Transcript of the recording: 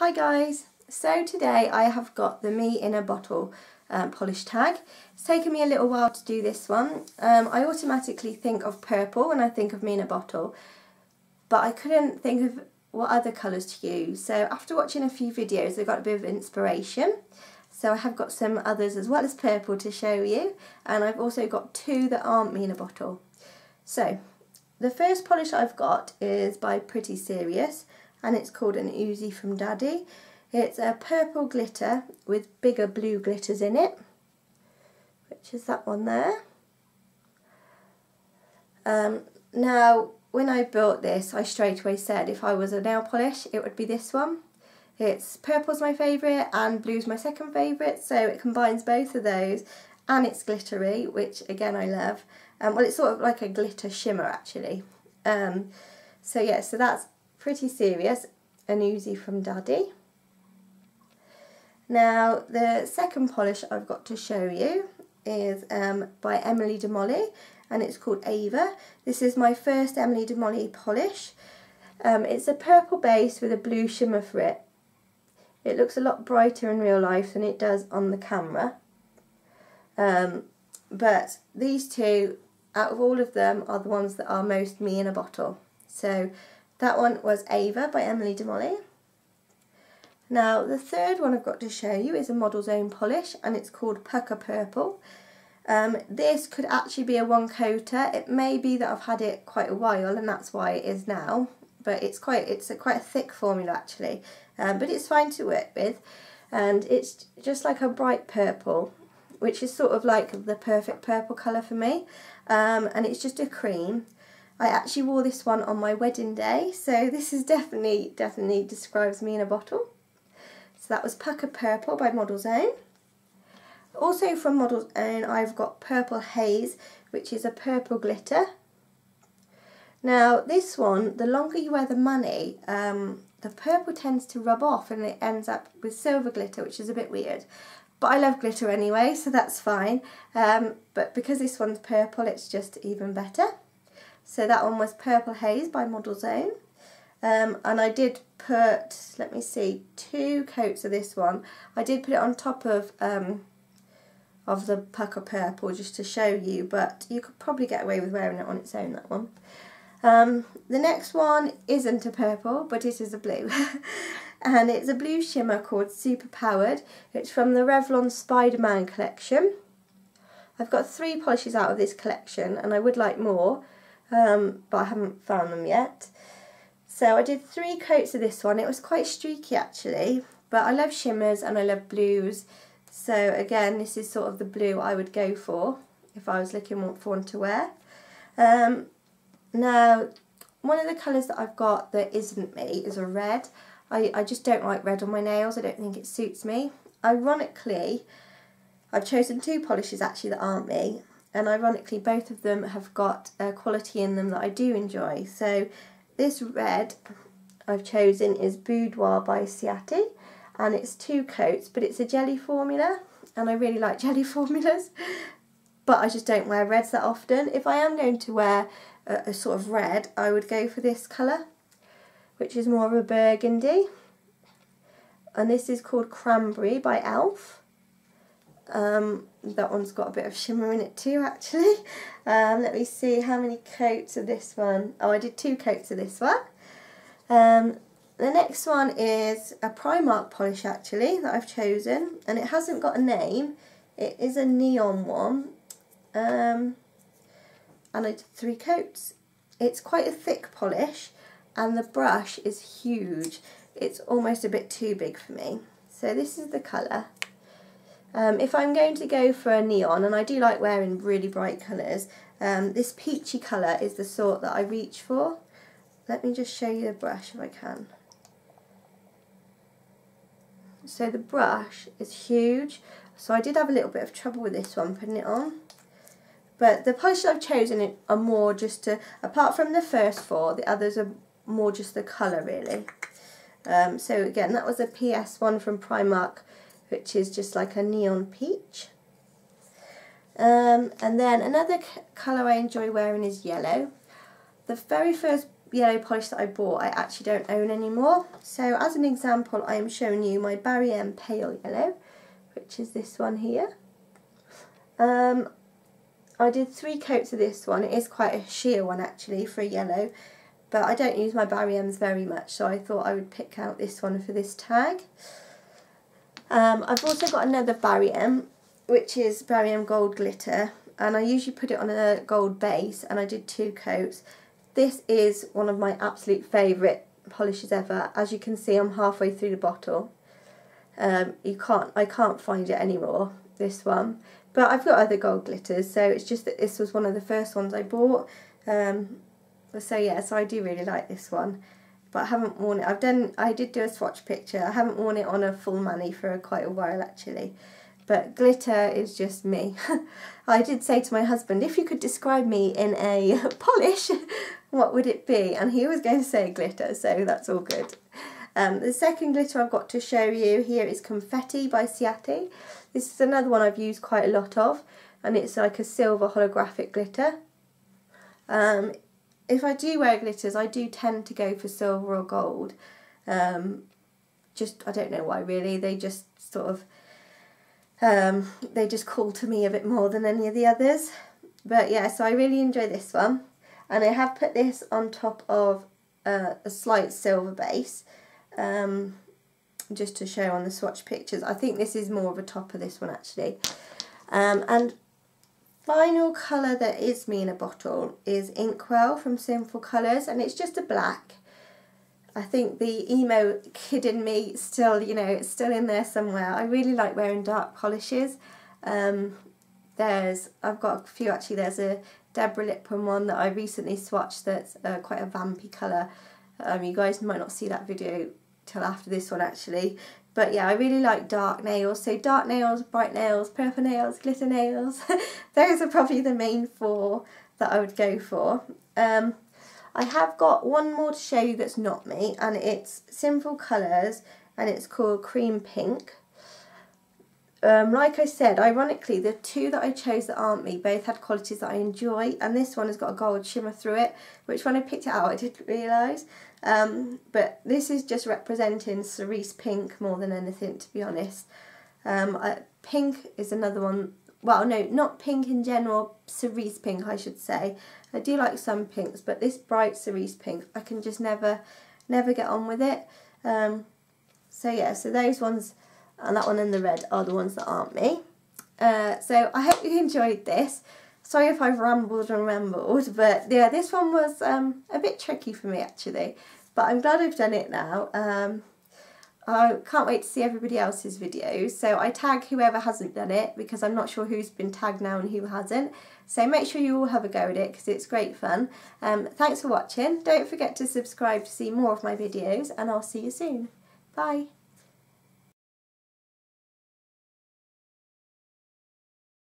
Hi guys, so today I have got the Me in a Bottle um, polish tag. It's taken me a little while to do this one. Um, I automatically think of purple when I think of Me in a Bottle, but I couldn't think of what other colours to use. So after watching a few videos I got a bit of inspiration. So I have got some others as well as purple to show you and I've also got two that aren't Me in a Bottle. So the first polish I've got is by Pretty Serious and it's called an Uzi from Daddy. It's a purple glitter with bigger blue glitters in it, which is that one there. Um, now, when I built this, I straight away said if I was a nail polish, it would be this one. It's purple's my favourite and blue's my second favourite, so it combines both of those and it's glittery, which again I love. Um, well, it's sort of like a glitter shimmer actually. Um, so yeah, so that's pretty serious, an Uzi from Daddy. Now the second polish I've got to show you is um, by Emily de Molly and it's called Ava. This is my first Emily de Molly polish. Um, it's a purple base with a blue shimmer for it. It looks a lot brighter in real life than it does on the camera. Um, but these two, out of all of them, are the ones that are most me in a bottle. So that one was Ava by Emily de Molly. Now the third one I've got to show you is a Model's Own polish and it's called Pukka Purple. Um, this could actually be a one coater. It may be that I've had it quite a while and that's why it is now. But it's quite it's a quite a thick formula actually. Um, but it's fine to work with. And it's just like a bright purple, which is sort of like the perfect purple colour for me. Um, and it's just a cream. I actually wore this one on my wedding day, so this is definitely, definitely describes me in a bottle. So that was Pukka Purple by Model's Own. Also from Model's Own, I've got Purple Haze, which is a purple glitter. Now, this one, the longer you wear the money, um, the purple tends to rub off and it ends up with silver glitter, which is a bit weird. But I love glitter anyway, so that's fine. Um, but because this one's purple, it's just even better. So that one was Purple Haze by Model's Own. Um, and I did put, let me see, two coats of this one. I did put it on top of um, of the Pukka Purple just to show you, but you could probably get away with wearing it on its own, that one. Um, the next one isn't a purple, but it is a blue. and it's a blue shimmer called Super Powered. It's from the Revlon Spider-Man collection. I've got three polishes out of this collection, and I would like more um, but I haven't found them yet. So I did three coats of this one. It was quite streaky actually, but I love shimmers and I love blues. So again, this is sort of the blue I would go for if I was looking for one to wear. Um, now, one of the colours that I've got that isn't me is a red. I, I just don't like red on my nails. I don't think it suits me. Ironically, I've chosen two polishes actually that aren't me and ironically both of them have got a quality in them that I do enjoy. So this red I've chosen is Boudoir by Ciate and it's two coats but it's a jelly formula and I really like jelly formulas but I just don't wear reds that often. If I am going to wear a, a sort of red I would go for this colour which is more of a burgundy and this is called Cranberry by e.l.f. Um, that one's got a bit of shimmer in it too actually. Um, let me see how many coats of this one. Oh, I did two coats of this one. Um, the next one is a Primark polish actually that I've chosen and it hasn't got a name. It is a neon one um, and I did three coats. It's quite a thick polish and the brush is huge. It's almost a bit too big for me. So this is the colour. Um, if I'm going to go for a neon, and I do like wearing really bright colours, um, this peachy colour is the sort that I reach for. Let me just show you the brush if I can. So the brush is huge, so I did have a little bit of trouble with this one putting it on. But the polishes I've chosen are more just to, apart from the first four, the others are more just the colour really. Um, so again, that was a PS one from Primark which is just like a neon peach. Um, and then another colour I enjoy wearing is yellow. The very first yellow polish that I bought I actually don't own anymore. So as an example I am showing you my Barry M Pale Yellow, which is this one here. Um, I did three coats of this one. It is quite a sheer one actually for a yellow, but I don't use my Barry M's very much, so I thought I would pick out this one for this tag. Um, I've also got another Barry M, which is Barry M Gold Glitter, and I usually put it on a gold base, and I did two coats. This is one of my absolute favourite polishes ever. As you can see, I'm halfway through the bottle. Um, you can't, I can't find it anymore, this one. But I've got other gold glitters, so it's just that this was one of the first ones I bought. Um, so yeah, so I do really like this one. But I haven't worn it. I've done, I did do a swatch picture. I haven't worn it on a full mani for quite a while actually. But glitter is just me. I did say to my husband, if you could describe me in a polish, what would it be? And he was going to say glitter, so that's all good. Um, the second glitter I've got to show you here is Confetti by Ciate. This is another one I've used quite a lot of, and it's like a silver holographic glitter. Um, if I do wear glitters, I do tend to go for silver or gold. Um, just, I don't know why really, they just sort of, um, they just call to me a bit more than any of the others. But yeah, so I really enjoy this one. And I have put this on top of uh, a slight silver base. Um, just to show on the swatch pictures. I think this is more of a top of this one actually. Um, and final colour that is me in a bottle is Inkwell from Sinful Colours and it's just a black. I think the emo kid in me still, you know, it's still in there somewhere. I really like wearing dark polishes. Um, there's, I've got a few actually, there's a Deborah Lippmann one that I recently swatched that's uh, quite a vampy colour. Um, you guys might not see that video till after this one actually. But yeah, I really like dark nails. So dark nails, bright nails, purple nails, glitter nails. Those are probably the main four that I would go for. Um, I have got one more to show you that's not me and it's Sinful Colours and it's called Cream Pink. Um, like I said, ironically, the two that I chose that aren't me both had qualities that I enjoy, and this one has got a gold shimmer through it, which when I picked it out I didn't realise. Um, but this is just representing cerise pink more than anything, to be honest. Um, pink is another one, well, no, not pink in general, cerise pink, I should say. I do like some pinks, but this bright cerise pink, I can just never, never get on with it. Um, so yeah, so those ones and that one and the red are the ones that aren't me. Uh, so I hope you enjoyed this. Sorry if I've rambled and rambled, but yeah, this one was um, a bit tricky for me actually. But I'm glad I've done it now. Um, I can't wait to see everybody else's videos. So I tag whoever hasn't done it because I'm not sure who's been tagged now and who hasn't. So make sure you all have a go at it because it's great fun. Um, thanks for watching. Don't forget to subscribe to see more of my videos and I'll see you soon. Bye.